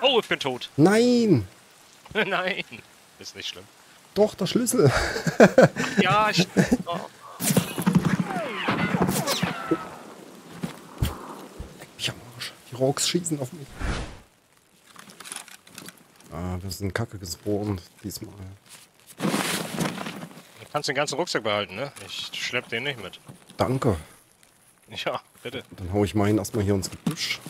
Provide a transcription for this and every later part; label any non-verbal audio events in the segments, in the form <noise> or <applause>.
Oh, ich bin tot. <laughs> Nein! Nein. Ist nicht schlimm. Doch, der Schlüssel. <laughs> Ja, ich. <laughs> Oh. Ich am Arsch. Die Rocks schießen auf mich. Ah, wir sind kacke gespawnt diesmal. Du kannst den ganzen Rucksack behalten, ne? Ich schlepp den nicht mit. Danke. Ja, bitte. Dann hau ich meinen erstmal hier ins Gebüsch.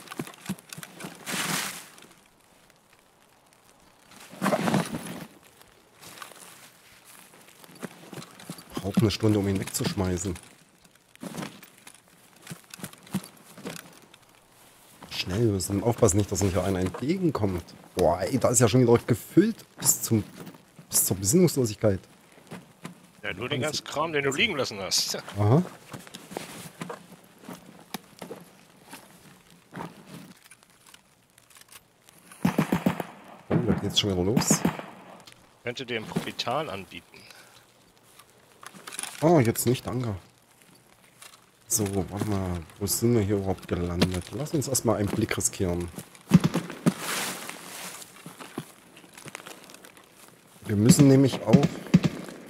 Braucht eine Stunde, um ihn wegzuschmeißen. Schnell, wir müssen aufpassen, nicht, dass uns hier einer entgegenkommt. Boah, ey, da ist ja schon wieder gefüllt bis, zum, bis zur Besinnungslosigkeit. Ja, nur den ganzen Kram, den du liegen lassen hast. Aha. Oh, da geht's schon wieder los. Könnte dir ein Propital anbieten. Oh, jetzt nicht, danke. So, warte mal, wo sind wir hier überhaupt gelandet? Lass uns erstmal einen Blick riskieren. Wir müssen nämlich auch...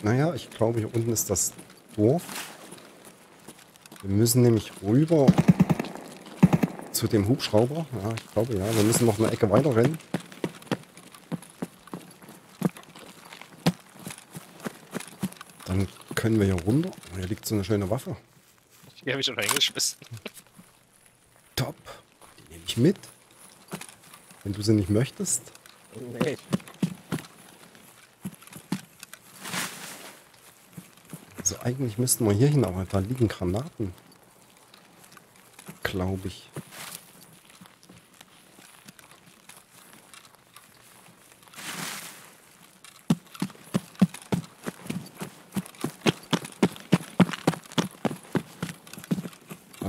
Naja, ich glaube, hier unten ist das Dorf. Wir müssen nämlich rüber zu dem Hubschrauber. Ja, ich glaube ja. Wir müssen noch eine Ecke weiter rennen. Dann können wir hier runter. Hier liegt so eine schöne Waffe. Die habe ich schon reingeschmissen. Top. Die nehme ich mit. Wenn du sie nicht möchtest. Nee. Also eigentlich müssten wir hier hin, aber da liegen Granaten. Glaube ich.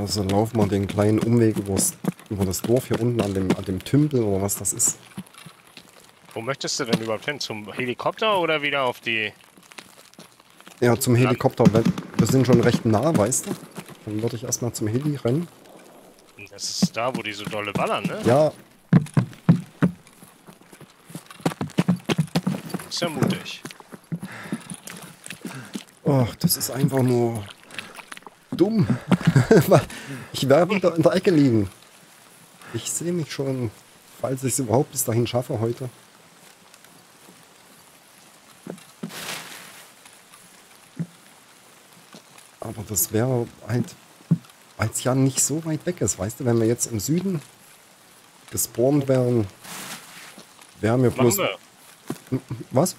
Also laufen wir den kleinen Umweg übers, über das Dorf hier unten an dem, an dem Tümpel oder was das ist. Wo möchtest du denn überhaupt hin? Zum Helikopter oder wieder auf die. Ja, zum Helikopter. Wir sind schon recht nah, weißt du? Dann würde ich erstmal zum Heli rennen. Das ist da, wo die so dolle ballern, ne? Ja, Ist ja mutig. Ach, das ist einfach nur dumm. <laughs> Ich werde wieder in der Ecke liegen. Ich sehe mich schon, falls ich es überhaupt bis dahin schaffe heute. Aber das wäre halt, weil es ja nicht so weit weg ist. Weißt du, wenn wir jetzt im Süden gespawnt wären, wären wir bloß... wir. Was?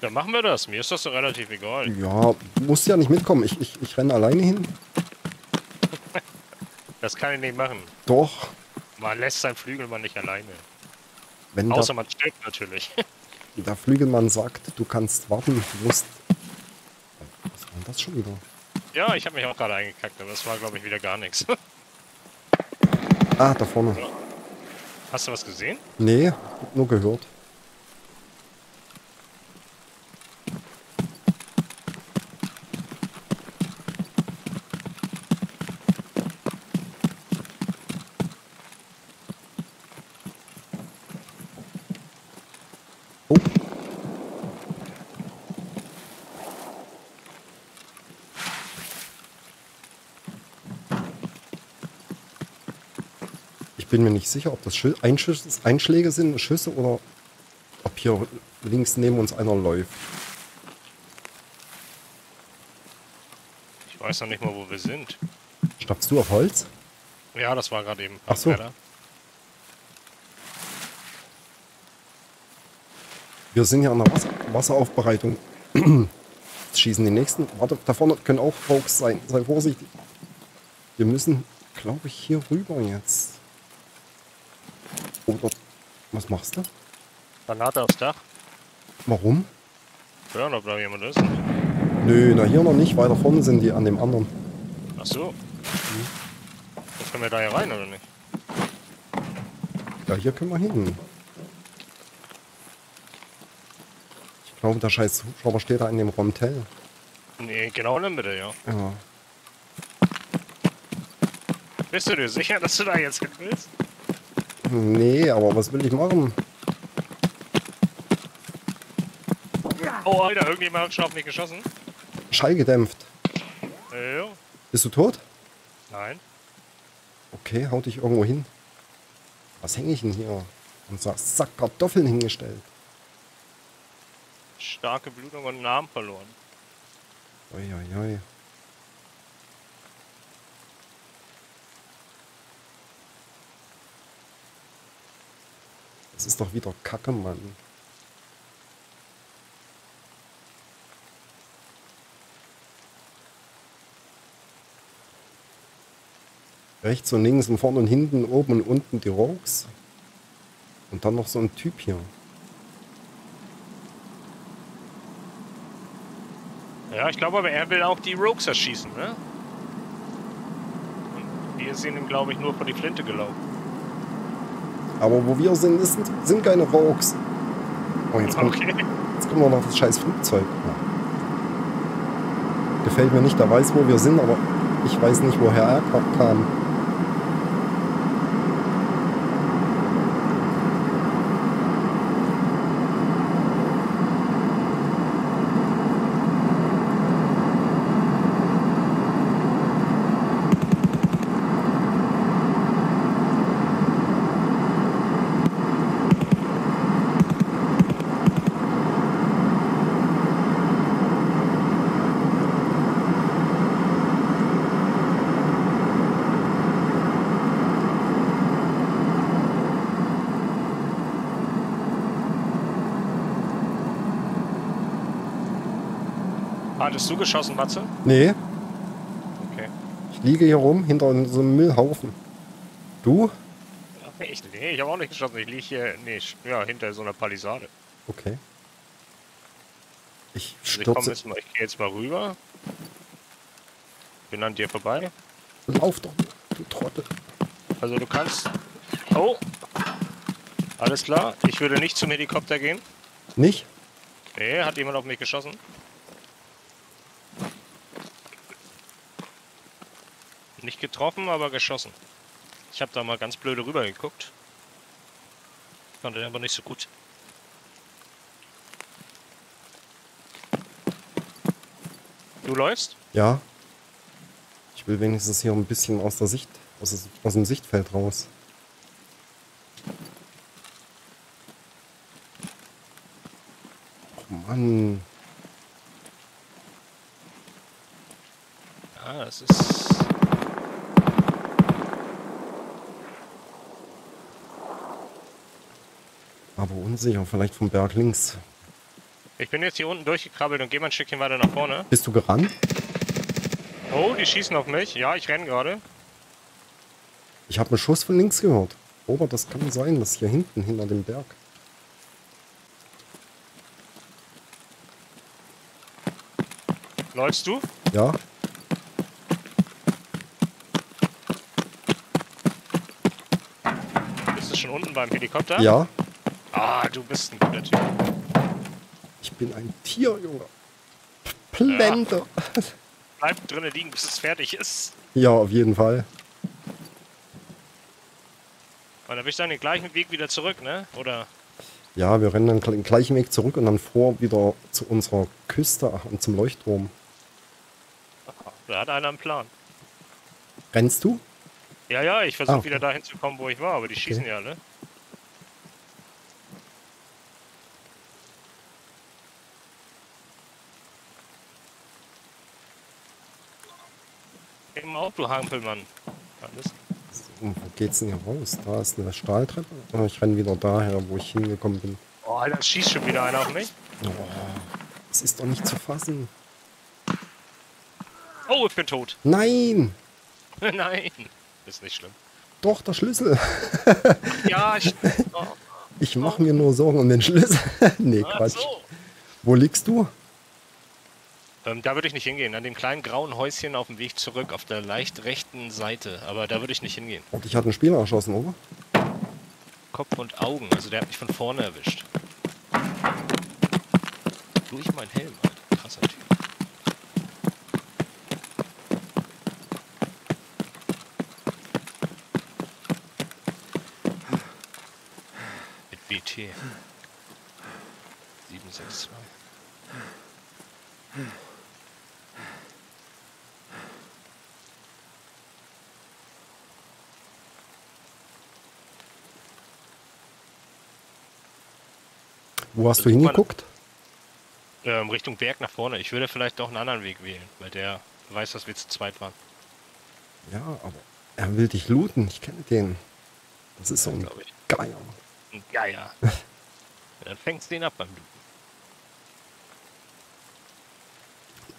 Dann machen wir das. Mir ist das so relativ egal. Ja, du musst ja nicht mitkommen. Ich, ich, ich renne alleine hin. Das kann ich nicht machen. Doch, Man lässt seinen Flügelmann nicht alleine. wenn Außer der, man stirbt natürlich. <laughs> der Flügelmann sagt, du kannst warten, du musst... Was war denn das schon wieder? ja, ich habe mich auch gerade eingekackt, aber das war, glaube ich, wieder gar nichts. Ah, da vorne. Hast du was gesehen? Nee, nur gehört. Bin mir nicht sicher, ob das Schü Einschläge sind, Schüsse oder ob hier links neben uns einer läuft. Ich weiß noch nicht mal, wo wir sind. Schnappst du auf Holz? Ja, das war gerade eben. Ach so. Weiter. Wir sind ja an der Wasser Wasseraufbereitung. Jetzt schießen die nächsten. Warte, da vorne können auch Folks sein. Sei vorsichtig. Wir müssen, glaube ich, hier rüber jetzt. Oder was machst du? Granate aufs Dach. Warum? Hören, ob da jemand ist. Nö, na hier noch nicht. Weiter vorne sind die an dem anderen. Ach so. Jetzt können wir da hier rein, oder nicht? Ja, hier können wir hin. Ich glaube, der scheiß Hubschrauber steht da in dem Rontel. Nee, genau in der Mitte, ja. Ja. Bist du dir sicher, dass du da jetzt hin willst? Nee, aber was will ich machen? Oh, Alter, irgendjemand hat schon auf mich geschossen. Schallgedämpft. Äh, jo. Bist du tot? Nein. Okay, hau dich irgendwo hin. Was hänge ich denn hier? Unser Sack Kartoffeln hingestellt. Starke Blutung und Arm verloren. Uiuiui. Das ist doch wieder Kacke, Mann. Rechts und links und vorne und hinten, oben und unten die Rogues. Und dann noch so ein Typ hier. Ja, ich glaube aber, er will auch die Rogues erschießen, ne? Und wir sind ihm, glaube ich, nur vor die Flinte gelaufen. Aber wo wir sind, ist, sind keine Rogues. Oh, jetzt kommt, Okay. jetzt kommt noch das scheiß Flugzeug. Ja. Gefällt mir nicht, der weiß, wo wir sind, aber ich weiß nicht, woher er ka- kam. Hattest du geschossen, Matze? Nee, Okay. ich liege hier rum hinter so einem Müllhaufen. Du? Ich, nee, ich habe auch nicht geschossen. Ich liege hier, nee, ja, hinter so einer Palisade. Okay. Ich Also ich komm stürze. jetzt mal, ich gehe jetzt mal rüber. Bin an dir vorbei. Lauf doch, du Trottel. Also du kannst. Oh! Alles klar. Ich würde nicht zum Helikopter gehen. Nicht? Nee, hat jemand auf mich geschossen? Getroffen, aber geschossen. Ich habe da mal ganz blöde rüber geguckt. Fand er aber nicht so gut. Du läufst? Ja. Ich will wenigstens hier ein bisschen aus der Sicht, aus, aus dem Sichtfeld raus. Oh Mann. Ja, das ist. Aber unsicher, vielleicht vom Berg links. Ich bin jetzt hier unten durchgekrabbelt und gehe mal ein Stückchen weiter nach vorne. Bist du gerannt? Oh, die schießen auf mich. Ja, ich renne gerade. Ich habe einen Schuss von links gehört. Aber das kann sein, dass hier hinten, hinter dem Berg. Läufst du? Ja? Bist du schon unten beim Helikopter? Ja? Ah, du bist ein guter Typ. Ich bin ein Tier, Junge. Plente. Bleib drinnen liegen, bis es fertig ist. Ja, auf jeden Fall. Und dann bist du dann den gleichen Weg wieder zurück, ne? Oder? Ja, wir rennen dann den gleichen Weg zurück und dann vor wieder zu unserer Küste und zum Leuchtturm. Da hat einer einen Plan. Rennst du? Ja, ja, ich versuche Ah, okay. wieder dahin zu kommen, wo ich war, aber die schießen ja, ne? Im Auto, Hampelmann. Wo geht's denn hier raus? Da ist eine Stahltreppe. Oh, ich renne wieder daher, wo ich hingekommen bin. Oh, Alter, es schießt schon wieder einer auf mich. Das ist doch nicht zu fassen. Oh, ich bin tot. <laughs> Nein! Nein. Ist nicht schlimm. Doch, der Schlüssel. <laughs> Ja, ich. Oh, Ich mache mir nur Sorgen um den Schlüssel. <laughs> nee, ach Quatsch. so. Wo liegst du? Ähm, da würde ich nicht hingehen. An dem kleinen grauen Häuschen auf dem Weg zurück, auf der leicht rechten Seite. Aber da würde ich nicht hingehen. Und ich hatte einen Spieler erschossen, oder? Kopf und Augen. Also der hat mich von vorne erwischt. Durch meinen Helm, Alter. Krasser Typ. BT. 762. Wo hast du hingeguckt? Ähm, Richtung Berg nach vorne. Ich würde vielleicht doch einen anderen Weg wählen, weil der weiß, dass wir zu zweit waren. Ja, aber er will dich looten. Ich kenne den. Das ist so ein ich. Geier. Ein Geier. <laughs> ja, dann fängst du den ab beim Looten.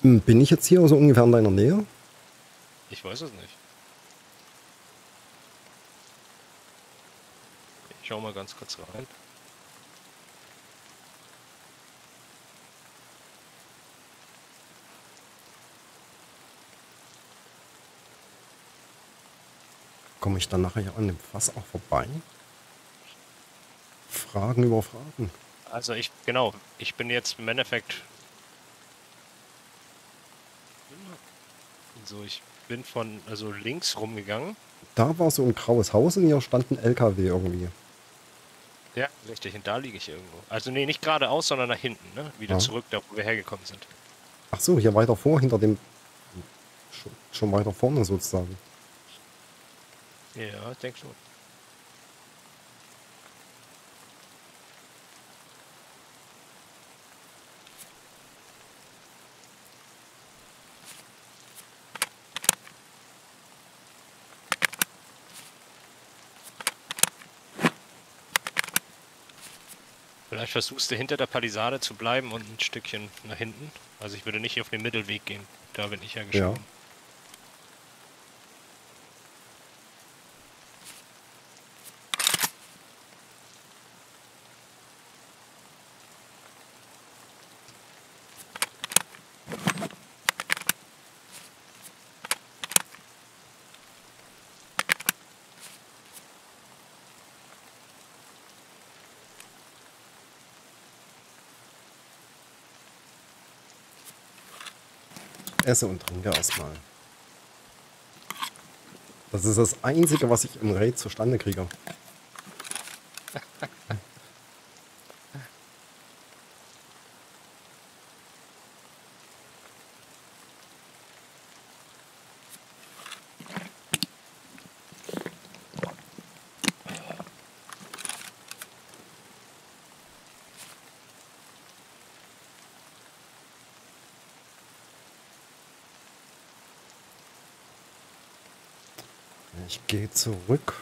Hm, Bin ich jetzt hier so ungefähr in deiner Nähe? Ich weiß es nicht. Ich schau mal ganz kurz rein. Komme ich dann nachher an dem Fass auch vorbei? Fragen über Fragen. Also ich, genau, ich bin jetzt im Endeffekt. So, ich bin von, also links rumgegangen. Da war so ein graues Haus und hier stand ein LKW irgendwie. Ja, richtig, und da liege ich irgendwo. Also nee, nicht geradeaus, sondern nach hinten, ne? Wieder Ja. zurück, da wo wir hergekommen sind. Ach so, hier weiter vor, hinter dem. Schon, schon weiter vorne sozusagen. Ja, ich denke schon. Vielleicht versuchst du hinter der Palisade zu bleiben und ein Stückchen nach hinten. Also ich würde nicht auf den Mittelweg gehen. Da bin ich ja geschoben. Esse und trinke erstmal. Das ist das Einzige, was ich im Raid zustande kriege. Ich gehe zurück.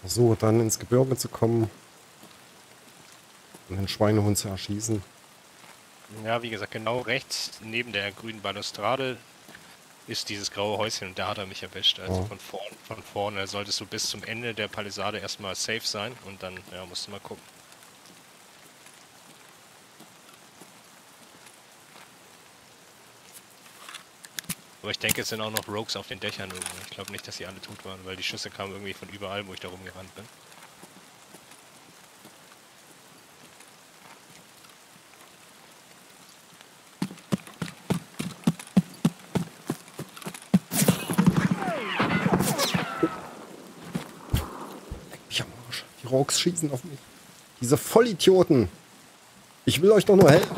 Versuche dann ins Gebirge zu kommen und den Schweinehund zu erschießen. Ja, wie gesagt, genau rechts neben der grünen Balustrade ist dieses graue Häuschen und da hat er mich erwischt. Also Oh. von, vorn, von vorne solltest du bis zum Ende der Palisade erstmal safe sein und dann ja, musst du mal gucken. Aber ich denke, es sind auch noch Rogues auf den Dächern irgendwo. Ich glaube nicht, dass sie alle tot waren, weil die Schüsse kamen irgendwie von überall, wo ich da rumgerannt bin. Die Rogues schießen auf mich. Diese Vollidioten. Ich will euch doch nur helfen.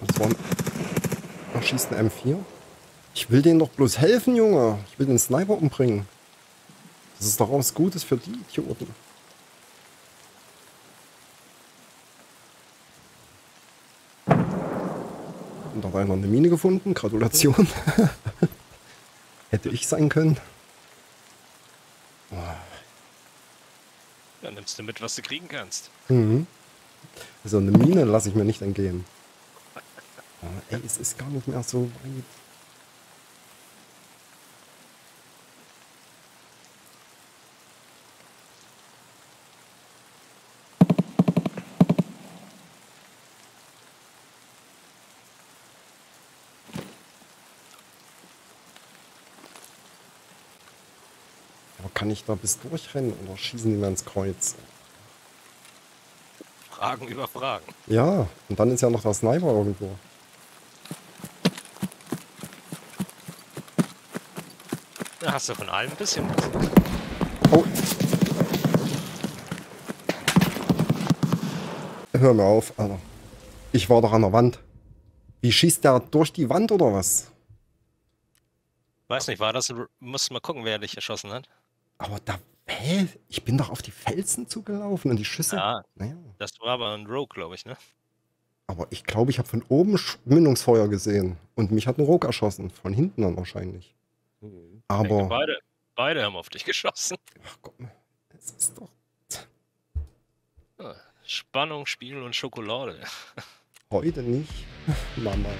Das war Ach, schießt ein M4. Ich will denen doch bloß helfen, Junge. Ich will den Sniper umbringen. Das ist doch was Gutes für die Idioten. Und da hat einer eine Mine gefunden. Gratulation. <laughs> Hätte ich sein können. Dann nimmst du mit, was du kriegen kannst. Mhm. So eine Mine lasse ich mir nicht entgehen. Ey, es ist gar nicht mehr so weit. Aber kann ich da bis durchrennen oder schießen die mir ins Kreuz? Fragen über Fragen. Ja, und dann ist ja noch der Sniper irgendwo. Da hast du von allem ein bisschen. Oh. Hör mir auf, Alter. Ich war doch an der Wand. Wie schießt der durch die Wand oder was? Weiß nicht, war das. ein- Musst mal gucken, wer dich erschossen hat. Aber da. Hä? Ich bin doch auf die Felsen zugelaufen und die Schüsse. Ja, Naja. das war aber ein Rogue, glaube ich, ne? Aber ich glaube, ich habe von oben Mündungsfeuer gesehen. Und mich hat ein Rock erschossen. Von hinten dann wahrscheinlich. Ich denke, Aber. beide, beide haben auf dich geschossen. Ach Gott. Es ist doch. Spannung, Spiel und Schokolade. Heute nicht. <laughs> Mama.